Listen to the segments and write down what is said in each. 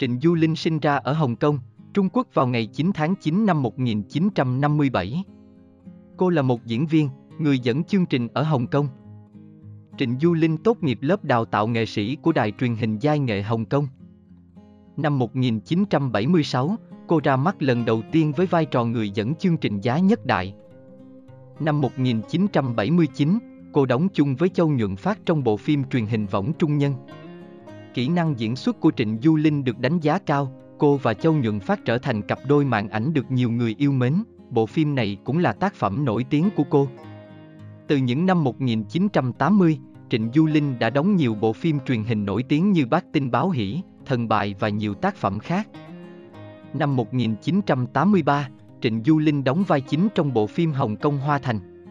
Trịnh Du Linh sinh ra ở Hồng Kông, Trung Quốc vào ngày 9 tháng 9 năm 1957. Cô là một diễn viên, người dẫn chương trình ở Hồng Kông. Trịnh Du Linh tốt nghiệp lớp đào tạo nghệ sĩ của đài truyền hình giai nghệ Hồng Kông. Năm 1976, cô ra mắt lần đầu tiên với vai trò người dẫn chương trình giá nhất đại. Năm 1979, cô đóng chung với Châu Nhuận Phát trong bộ phim truyền hình Võng Trung Nhân. Kỹ năng diễn xuất của Trịnh Du Linh được đánh giá cao, cô và Châu Nhuận Phát trở thành cặp đôi màn ảnh được nhiều người yêu mến, bộ phim này cũng là tác phẩm nổi tiếng của cô. Từ những năm 1980, Trịnh Du Linh đã đóng nhiều bộ phim truyền hình nổi tiếng như Bác Tinh Báo Hỷ, Thần Bại và nhiều tác phẩm khác. Năm 1983, Trịnh Du Linh đóng vai chính trong bộ phim Hồng Kông Hoa Thành.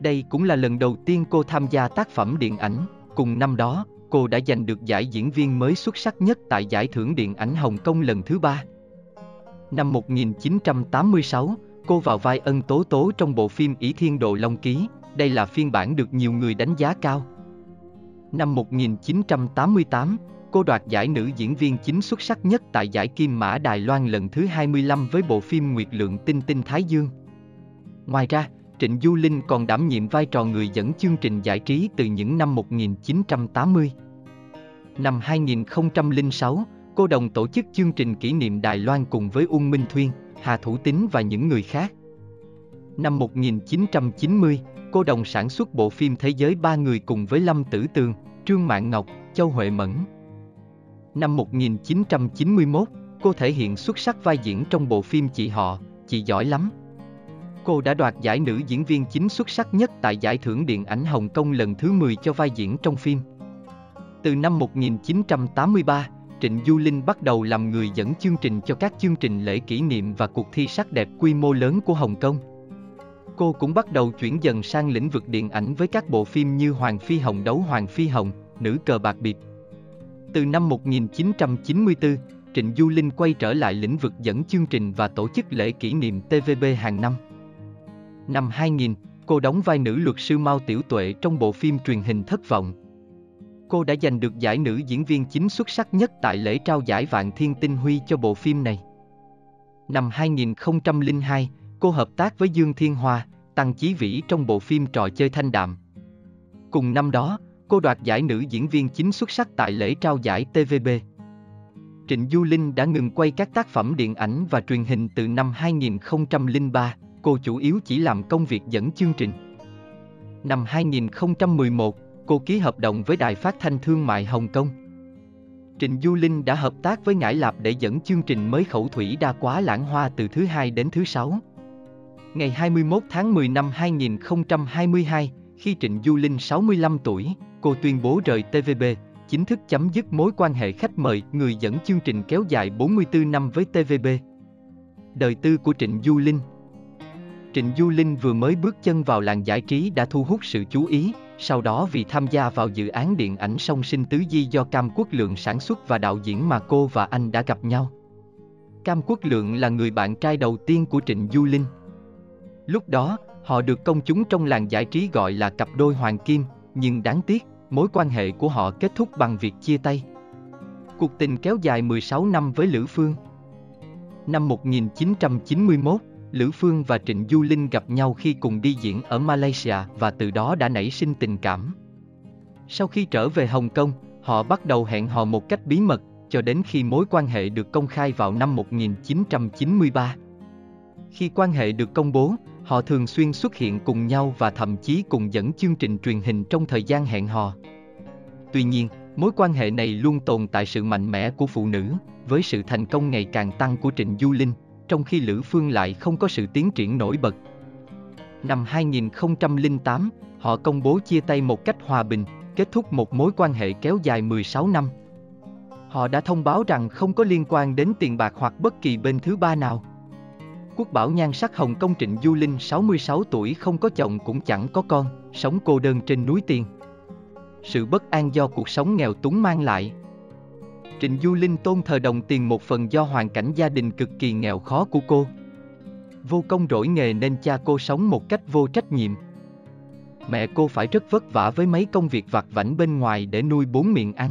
Đây cũng là lần đầu tiên cô tham gia tác phẩm điện ảnh, cùng năm đó, cô đã giành được giải diễn viên mới xuất sắc nhất tại giải thưởng điện ảnh Hồng Kông lần thứ ba. Năm 1986, cô vào vai ân tố tố trong bộ phim ỷ Thiên Độ Long Ký, đây là phiên bản được nhiều người đánh giá cao. Năm 1988, cô đoạt giải nữ diễn viên chính xuất sắc nhất tại giải Kim Mã Đài Loan lần thứ 25 với bộ phim Nguyệt Lượng Tinh Tinh Thái Dương. Ngoài ra, Trịnh Du Linh còn đảm nhiệm vai trò người dẫn chương trình giải trí từ những năm 1980. Năm 2006, cô đồng tổ chức chương trình kỷ niệm Đài Loan cùng với Uông Minh Thuyên, Hà Thủ Tín và những người khác. Năm 1990, cô đồng sản xuất bộ phim Thế giới ba người cùng với Lâm Tử Tường, Trương Mạn Ngọc, Châu Huệ Mẫn. Năm 1991, cô thể hiện xuất sắc vai diễn trong bộ phim Chị họ, chị giỏi lắm. Cô đã đoạt giải nữ diễn viên chính xuất sắc nhất tại giải thưởng điện ảnh Hồng Kông lần thứ 10 cho vai diễn trong phim. Từ năm 1983, Trịnh Du Linh bắt đầu làm người dẫn chương trình cho các chương trình lễ kỷ niệm và cuộc thi sắc đẹp quy mô lớn của Hồng Kông. Cô cũng bắt đầu chuyển dần sang lĩnh vực điện ảnh với các bộ phim như Hoàng Phi Hồng đấu Hoàng Phi Hồng, Nữ cờ bạc biệt. Từ năm 1994, Trịnh Du Linh quay trở lại lĩnh vực dẫn chương trình và tổ chức lễ kỷ niệm TVB hàng năm. Năm 2000, cô đóng vai nữ luật sư Mao Tiểu Tuệ trong bộ phim truyền hình Thất vọng. Cô đã giành được giải nữ diễn viên chính xuất sắc nhất tại lễ trao giải Vạn Thiên Tinh Huy cho bộ phim này. Năm 2002, cô hợp tác với Dương Thiên Hoa, Tăng Chí Vĩ trong bộ phim Trò chơi thanh đạm. Cùng năm đó, cô đoạt giải nữ diễn viên chính xuất sắc tại lễ trao giải TVB. Trịnh Du Linh đã ngừng quay các tác phẩm điện ảnh và truyền hình từ năm 2003, cô chủ yếu chỉ làm công việc dẫn chương trình. Năm 2011, cô ký hợp đồng với Đài Phát thanh Thương mại Hồng Kông. Trịnh Du Linh đã hợp tác với Ngải Lạp để dẫn chương trình mới khẩu thủy đa quá lãng hoa từ thứ hai đến thứ sáu. Ngày 21 tháng 10 năm 2022, khi Trịnh Du Linh 65 tuổi, cô tuyên bố rời TVB, chính thức chấm dứt mối quan hệ khách mời người dẫn chương trình kéo dài 44 năm với TVB. Đời tư của Trịnh Du Linh Trịnh Du Linh vừa mới bước chân vào làng giải trí đã thu hút sự chú ý, sau đó vì tham gia vào dự án điện ảnh song sinh tứ di do Cam Quốc Lượng sản xuất và đạo diễn mà cô và anh đã gặp nhau. Cam Quốc Lượng là người bạn trai đầu tiên của Trịnh Du Linh. Lúc đó, họ được công chúng trong làng giải trí gọi là cặp đôi hoàng kim, nhưng đáng tiếc, mối quan hệ của họ kết thúc bằng việc chia tay. Cuộc tình kéo dài 16 năm với Lữ Phương. Năm 1991, Lữ Phương và Trịnh Du Linh gặp nhau khi cùng đi diễn ở Malaysia và từ đó đã nảy sinh tình cảm. Sau khi trở về Hồng Kông, họ bắt đầu hẹn hò một cách bí mật, cho đến khi mối quan hệ được công khai vào năm 1993. Khi quan hệ được công bố, họ thường xuyên xuất hiện cùng nhau và thậm chí cùng dẫn chương trình truyền hình trong thời gian hẹn hò. Tuy nhiên, mối quan hệ này luôn tồn tại sự mạnh mẽ của phụ nữ, với sự thành công ngày càng tăng của Trịnh Du Linh, trong khi Lữ Phương lại không có sự tiến triển nổi bật. Năm 2008, họ công bố chia tay một cách hòa bình, kết thúc một mối quan hệ kéo dài 16 năm. Họ đã thông báo rằng không có liên quan đến tiền bạc hoặc bất kỳ bên thứ ba nào. Quốc bảo nhan sắc Hồng Công Trịnh Du Linh 66 tuổi không có chồng cũng chẳng có con, sống cô đơn trên núi tiền. Sự bất an do cuộc sống nghèo túng mang lại. Trịnh Du Linh tôn thờ đồng tiền một phần do hoàn cảnh gia đình cực kỳ nghèo khó của cô. Vô công rỗi nghề nên cha cô sống một cách vô trách nhiệm. Mẹ cô phải rất vất vả với mấy công việc vặt vảnh bên ngoài để nuôi bốn miệng ăn.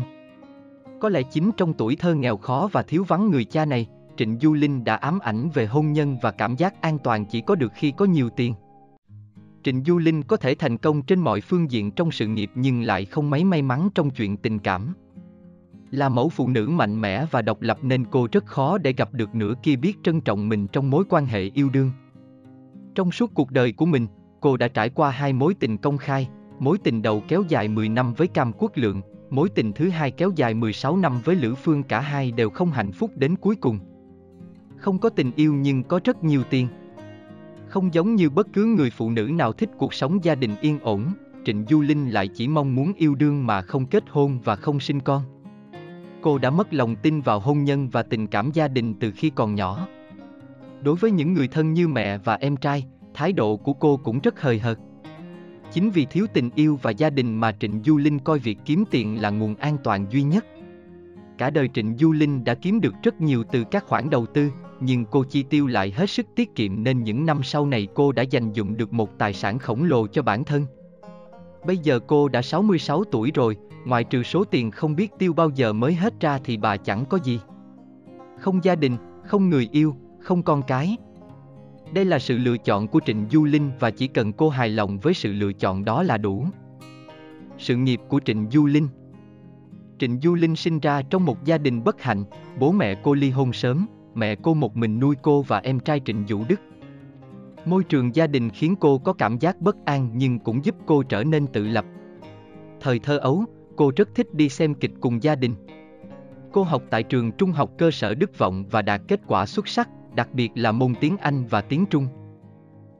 Có lẽ chính trong tuổi thơ nghèo khó và thiếu vắng người cha này, Trịnh Du Linh đã ám ảnh về hôn nhân và cảm giác an toàn chỉ có được khi có nhiều tiền. Trịnh Du Linh có thể thành công trên mọi phương diện trong sự nghiệp nhưng lại không mấy may mắn trong chuyện tình cảm. Là mẫu phụ nữ mạnh mẽ và độc lập nên cô rất khó để gặp được nửa kia biết trân trọng mình trong mối quan hệ yêu đương. Trong suốt cuộc đời của mình, cô đã trải qua hai mối tình công khai, mối tình đầu kéo dài 10 năm với Cam Quốc Lượng, mối tình thứ hai kéo dài 16 năm với Lữ Phương cả hai đều không hạnh phúc đến cuối cùng. Không có tình yêu nhưng có rất nhiều tiền. Không giống như bất cứ người phụ nữ nào thích cuộc sống gia đình yên ổn, Trịnh Du Linh lại chỉ mong muốn yêu đương mà không kết hôn và không sinh con. Cô đã mất lòng tin vào hôn nhân và tình cảm gia đình từ khi còn nhỏ. Đối với những người thân như mẹ và em trai, thái độ của cô cũng rất hời hợt. Chính vì thiếu tình yêu và gia đình mà Trịnh Du Linh coi việc kiếm tiền là nguồn an toàn duy nhất. Cả đời Trịnh Du Linh đã kiếm được rất nhiều từ các khoản đầu tư, nhưng cô chi tiêu lại hết sức tiết kiệm nên những năm sau này cô đã dành dụng được một tài sản khổng lồ cho bản thân. Bây giờ cô đã 66 tuổi rồi, ngoại trừ số tiền không biết tiêu bao giờ mới hết ra thì bà chẳng có gì. Không gia đình, không người yêu, không con cái. Đây là sự lựa chọn của Trịnh Du Linh và chỉ cần cô hài lòng với sự lựa chọn đó là đủ. Sự nghiệp của Trịnh Du Linh Trịnh Du Linh sinh ra trong một gia đình bất hạnh, bố mẹ cô ly hôn sớm, mẹ cô một mình nuôi cô và em trai Trịnh Vũ Đức. Môi trường gia đình khiến cô có cảm giác bất an nhưng cũng giúp cô trở nên tự lập. Thời thơ ấu, cô rất thích đi xem kịch cùng gia đình. Cô học tại trường trung học cơ sở Đức Vọng và đạt kết quả xuất sắc, đặc biệt là môn tiếng Anh và tiếng Trung.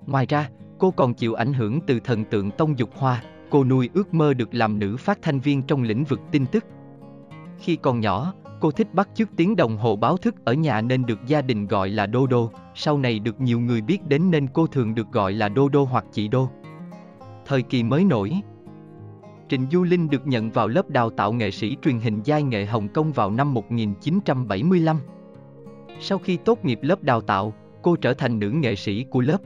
Ngoài ra, cô còn chịu ảnh hưởng từ thần tượng Tông Dục Hoa, cô nuôi ước mơ được làm nữ phát thanh viên trong lĩnh vực tin tức. Khi còn nhỏ, cô thích bắt chước tiếng đồng hồ báo thức ở nhà nên được gia đình gọi là Đô Đô, sau này được nhiều người biết đến nên cô thường được gọi là Đô Đô hoặc chị Đô. Thời kỳ mới nổi Trịnh Du Linh được nhận vào lớp đào tạo nghệ sĩ truyền hình giai nghệ Hồng Kông vào năm 1975. Sau khi tốt nghiệp lớp đào tạo, cô trở thành nữ nghệ sĩ của lớp.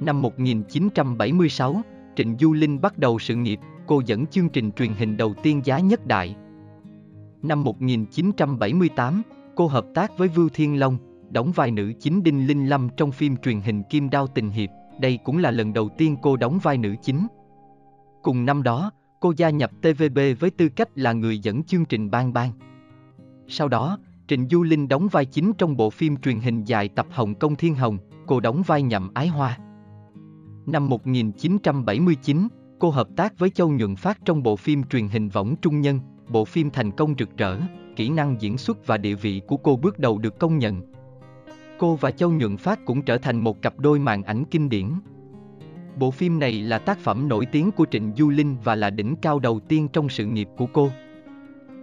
Năm 1976, Trịnh Du Linh bắt đầu sự nghiệp, cô dẫn chương trình truyền hình đầu tiên giá nhất đại. Năm 1978, cô hợp tác với Vưu Thiên Long, đóng vai nữ chính Đinh Linh Lâm trong phim truyền hình Kim Đao Tình Hiệp, đây cũng là lần đầu tiên cô đóng vai nữ chính. Cùng năm đó, cô gia nhập TVB với tư cách là người dẫn chương trình Ban Ban. Sau đó, Trịnh Du Linh đóng vai chính trong bộ phim truyền hình dài tập Hồng Công Thiên Hồng, cô đóng vai nhậm ái hoa. Năm 1979, cô hợp tác với Châu Nhuận Phát trong bộ phim truyền hình Võng Trung Nhân, bộ phim thành công rực rỡ, kỹ năng diễn xuất và địa vị của cô bước đầu được công nhận. Cô và Châu Nhuận Phát cũng trở thành một cặp đôi màn ảnh kinh điển. Bộ phim này là tác phẩm nổi tiếng của Trịnh Du Linh và là đỉnh cao đầu tiên trong sự nghiệp của cô.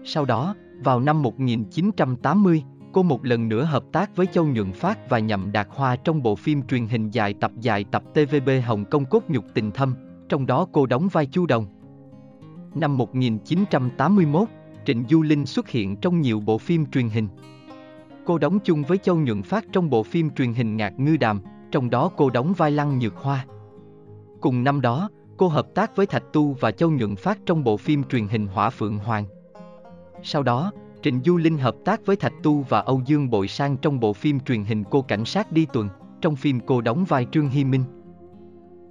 Sau đó, vào năm 1980, cô một lần nữa hợp tác với Châu Nhuận Phát và Nhậm Đạt Hoa trong bộ phim truyền hình dài tập dài tập TVB Hồng Kông Cốt Nhục Tình Thâm, trong đó cô đóng vai Chu Đồng. Năm 1981, Trịnh Du Linh xuất hiện trong nhiều bộ phim truyền hình. Cô đóng chung với Châu Nhuận Phát trong bộ phim truyền hình Ngạc Ngư Đàm, trong đó cô đóng vai Lăng Nhược Hoa. Cùng năm đó, cô hợp tác với Thạch Tu và Châu Nhuận Phát trong bộ phim truyền hình Hỏa Phượng Hoàng. Sau đó, Trịnh Du Linh hợp tác với Thạch Tu và Âu Dương Bội Sang trong bộ phim truyền hình Cô Cảnh sát đi tuần, trong phim cô đóng vai Trương Hy Minh.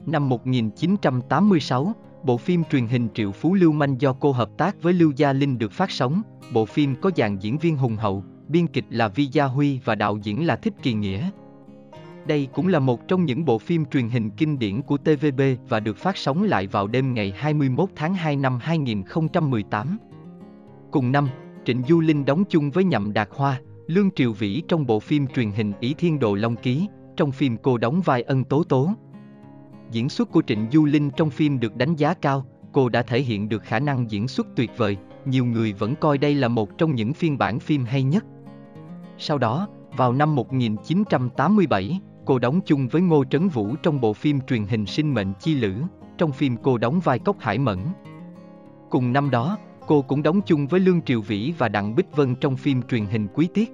Năm 1986, bộ phim truyền hình Triệu Phú Lưu Manh do cô hợp tác với Lưu Gia Linh được phát sóng, bộ phim có dàn diễn viên hùng hậu, biên kịch là Vi Gia Huy và đạo diễn là Thích Kỳ Nghĩa. Đây cũng là một trong những bộ phim truyền hình kinh điển của TVB và được phát sóng lại vào đêm ngày 21 tháng 2 năm 2018. Cùng năm, Trịnh Du Linh đóng chung với Nhậm Đạt Hoa, Lương Triều Vĩ trong bộ phim truyền hình Ý Thiên Đồ Long Ký, trong phim cô đóng vai ân tố tố. Diễn xuất của Trịnh Du Linh trong phim được đánh giá cao, cô đã thể hiện được khả năng diễn xuất tuyệt vời, nhiều người vẫn coi đây là một trong những phiên bản phim hay nhất. Sau đó, vào năm 1987, cô đóng chung với Ngô Trấn Vũ trong bộ phim truyền hình Sinh mệnh chi lữ, trong phim cô đóng vai Cốc Hải Mẫn. Cùng năm đó, cô cũng đóng chung với Lương Triều Vĩ và Đặng Bích Vân trong phim truyền hình Quý Tiết.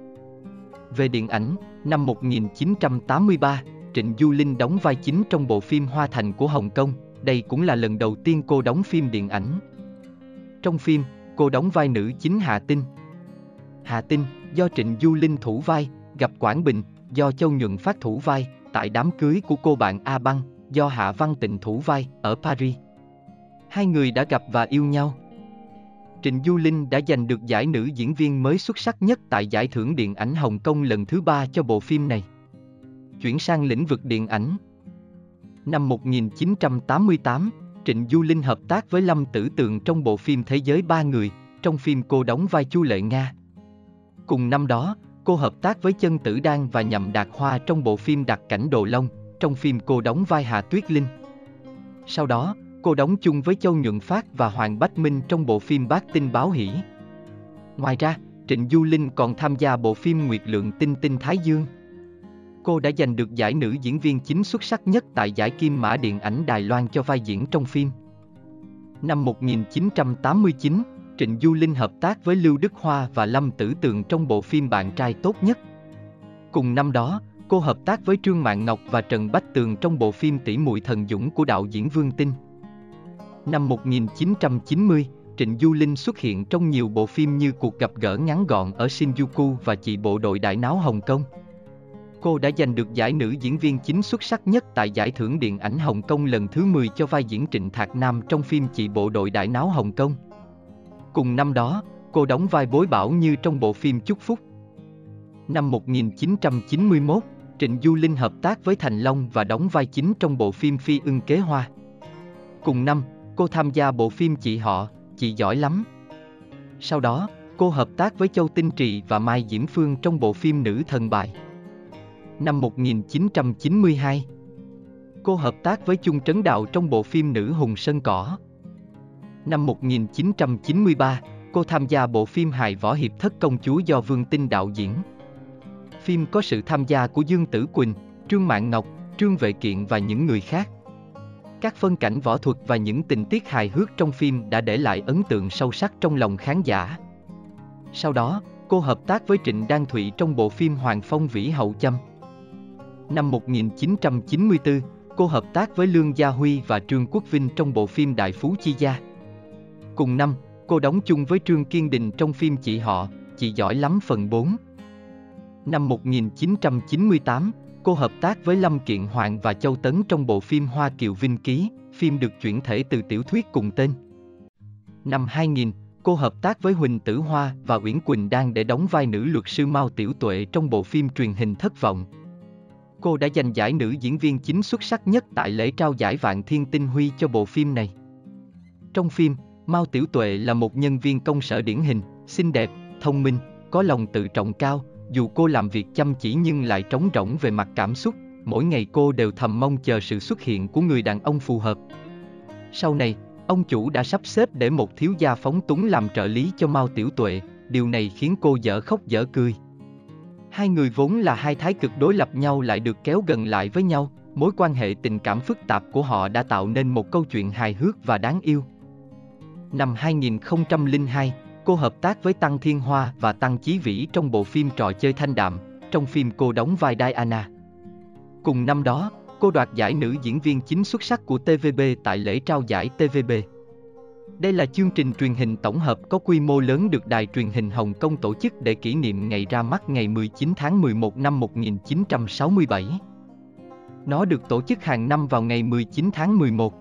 Về điện ảnh, năm 1983, Trịnh Du Linh đóng vai chính trong bộ phim Hoa Thành của Hồng Kông, đây cũng là lần đầu tiên cô đóng phim điện ảnh. Trong phim, cô đóng vai nữ chính Hạ Tinh. Hạ Tinh, do Trịnh Du Linh thủ vai, gặp Quảng Bình, do Châu Nhuận phát thủ vai, tại đám cưới của cô bạn A Băng, do Hạ Văn Tịnh thủ vai, ở Paris. Hai người đã gặp và yêu nhau. Trịnh Du Linh đã giành được giải nữ diễn viên mới xuất sắc nhất tại giải thưởng điện ảnh Hồng Kông lần thứ ba cho bộ phim này. Chuyển sang lĩnh vực điện ảnh. Năm 1988, Trịnh Du Linh hợp tác với Lâm Tử Tường trong bộ phim Thế giới ba người, trong phim cô đóng vai Chu Lệ Nga. Cùng năm đó, cô hợp tác với Chân Tử Đan và Nhậm Đạt Hoa trong bộ phim Đặc cảnh Đồ Long, trong phim cô đóng vai Hà Tuyết Linh. Sau đó, cô đóng chung với Châu Nhuận Phát và Hoàng Bách Minh trong bộ phim Bác Tinh Báo Hỷ. Ngoài ra, Trịnh Du Linh còn tham gia bộ phim Nguyệt Lượng Tinh Tinh Thái Dương. Cô đã giành được giải nữ diễn viên chính xuất sắc nhất tại giải Kim Mã Điện ảnh Đài Loan cho vai diễn trong phim. Năm 1989, Trịnh Du Linh hợp tác với Lưu Đức Hoa và Lâm Tử Tường trong bộ phim Bạn trai tốt nhất. Cùng năm đó, cô hợp tác với Trương Mạn Ngọc và Trần Bách Tường trong bộ phim Tỷ muội thần dũng của đạo diễn Vương Tinh. Năm 1990, Trịnh Du Linh xuất hiện trong nhiều bộ phim như Cuộc gặp gỡ ngắn gọn ở Shinjuku và Chị bộ đội đại náo Hồng Kông. Cô đã giành được giải nữ diễn viên chính xuất sắc nhất tại giải thưởng điện ảnh Hồng Kông lần thứ 10 cho vai diễn Trịnh Thạc Nam trong phim Chị bộ đội đại náo Hồng Kông. Cùng năm đó, cô đóng vai bối bảo như trong bộ phim Chúc Phúc. Năm 1991, Trịnh Du Linh hợp tác với Thành Long và đóng vai chính trong bộ phim Phi ưng kế hoa. Cùng năm, cô tham gia bộ phim Chị họ, Chị giỏi lắm. Sau đó, cô hợp tác với Châu Tinh Trì và Mai Diễm Phương trong bộ phim Nữ thần bài. Năm 1992, cô hợp tác với Chung Trấn Đạo trong bộ phim Nữ hùng sân cỏ. Năm 1993, cô tham gia bộ phim hài võ hiệp thất công chúa do Vương Tinh đạo diễn. Phim có sự tham gia của Dương Tử Quỳnh, Trương Mạn Ngọc, Trương Vệ Kiện và những người khác. Các phân cảnh võ thuật và những tình tiết hài hước trong phim đã để lại ấn tượng sâu sắc trong lòng khán giả. Sau đó, cô hợp tác với Trịnh Đan Thụy trong bộ phim Hoàng Phong Vĩ Hậu Châm. Năm 1994, cô hợp tác với Lương Gia Huy và Trương Quốc Vinh trong bộ phim Đại Phú Chi Gia. Cùng năm, cô đóng chung với Trương Kiên Đình trong phim Chị họ, Chị giỏi lắm phần 4. Năm 1998, cô hợp tác với Lâm Kiện Hoàng và Châu Tấn trong bộ phim Hoa Kiều Vinh Ký, phim được chuyển thể từ tiểu thuyết cùng tên. Năm 2000, cô hợp tác với Huỳnh Tử Hoa và Uyển Quỳnh Đan để đóng vai nữ luật sư Mao Tiểu Tuệ trong bộ phim truyền hình Thất vọng. Cô đã giành giải nữ diễn viên chính xuất sắc nhất tại lễ trao giải Vạn Thiên Tinh Huy cho bộ phim này. Trong phim, Mao Tiểu Tuệ là một nhân viên công sở điển hình, xinh đẹp, thông minh, có lòng tự trọng cao, dù cô làm việc chăm chỉ nhưng lại trống rỗng về mặt cảm xúc, mỗi ngày cô đều thầm mong chờ sự xuất hiện của người đàn ông phù hợp. Sau này, ông chủ đã sắp xếp để một thiếu gia phóng túng làm trợ lý cho Mao Tiểu Tuệ, điều này khiến cô dở khóc dở cười. Hai người vốn là hai thái cực đối lập nhau lại được kéo gần lại với nhau, mối quan hệ tình cảm phức tạp của họ đã tạo nên một câu chuyện hài hước và đáng yêu. Năm 2002, cô hợp tác với Tăng Thiên Hoa và Tăng Chí Vĩ trong bộ phim Trò chơi thanh đạm, trong phim cô đóng vai Diana. Cùng năm đó, cô đoạt giải nữ diễn viên chính xuất sắc của TVB tại lễ trao giải TVB. Đây là chương trình truyền hình tổng hợp có quy mô lớn được đài truyền hình Hồng Kông tổ chức để kỷ niệm ngày ra mắt ngày 19 tháng 11 năm 1967. Nó được tổ chức hàng năm vào ngày 19 tháng 11.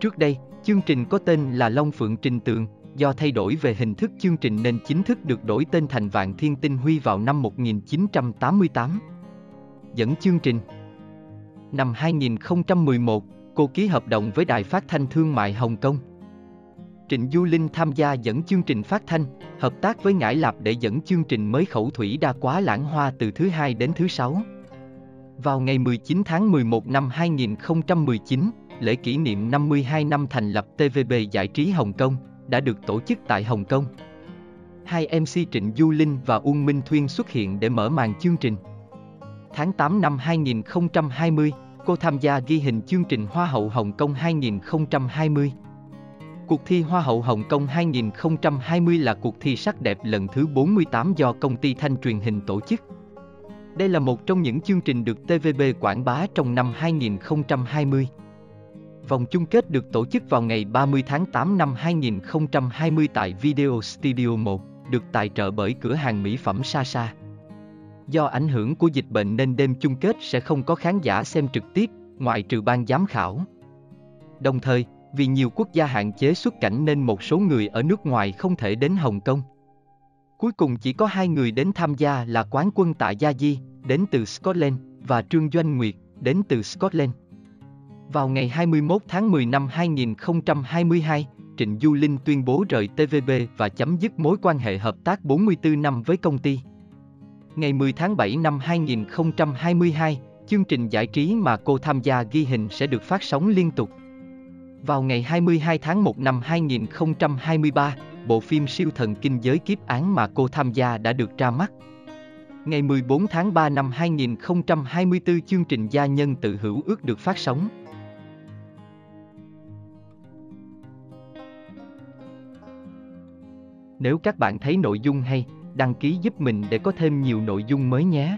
Trước đây, chương trình có tên là Long Phượng Trình Tượng, do thay đổi về hình thức chương trình nên chính thức được đổi tên thành Vạn Thiên Tinh Huy vào năm 1988. Dẫn chương trình Năm 2011, cô ký hợp đồng với Đài Phát thanh Thương mại Hồng Kông. Trịnh Du Linh tham gia dẫn chương trình phát thanh, hợp tác với Ngải Lạp để dẫn chương trình mới khẩu thủy đa quá lãng hoa từ thứ hai đến thứ sáu. Vào ngày 19 tháng 11 năm 2019, lễ kỷ niệm 52 năm thành lập TVB Giải trí Hồng Kông, đã được tổ chức tại Hồng Kông. Hai MC Trịnh Du Linh và Uông Minh Thuyên xuất hiện để mở màn chương trình. Tháng 8 năm 2020, cô tham gia ghi hình chương trình Hoa hậu Hồng Kông 2020. Cuộc thi Hoa hậu Hồng Kông 2020 là cuộc thi sắc đẹp lần thứ 48 do công ty thanh truyền hình tổ chức. Đây là một trong những chương trình được TVB quảng bá trong năm 2020. Vòng chung kết được tổ chức vào ngày 30 tháng 8 năm 2020 tại Video Studio 1, được tài trợ bởi cửa hàng mỹ phẩm Sasa. Do ảnh hưởng của dịch bệnh nên đêm chung kết sẽ không có khán giả xem trực tiếp, ngoại trừ ban giám khảo. Đồng thời, vì nhiều quốc gia hạn chế xuất cảnh nên một số người ở nước ngoài không thể đến Hồng Kông. Cuối cùng chỉ có hai người đến tham gia là quán quân Tạ Gia Di, đến từ Scotland, và Trương Doanh Nguyệt, đến từ Scotland. Vào ngày 21 tháng 10 năm 2022, Trịnh Du Linh tuyên bố rời TVB và chấm dứt mối quan hệ hợp tác 44 năm với công ty. Ngày 10 tháng 7 năm 2022, chương trình giải trí mà cô tham gia ghi hình sẽ được phát sóng liên tục. Vào ngày 22 tháng 1 năm 2023, bộ phim siêu thần kinh giới kiếp án mà cô tham gia đã được ra mắt. Ngày 14 tháng 3 năm 2024 chương trình Gia nhân tự hữu ước được phát sóng. Nếu các bạn thấy nội dung hay, đăng ký giúp mình để có thêm nhiều nội dung mới nhé.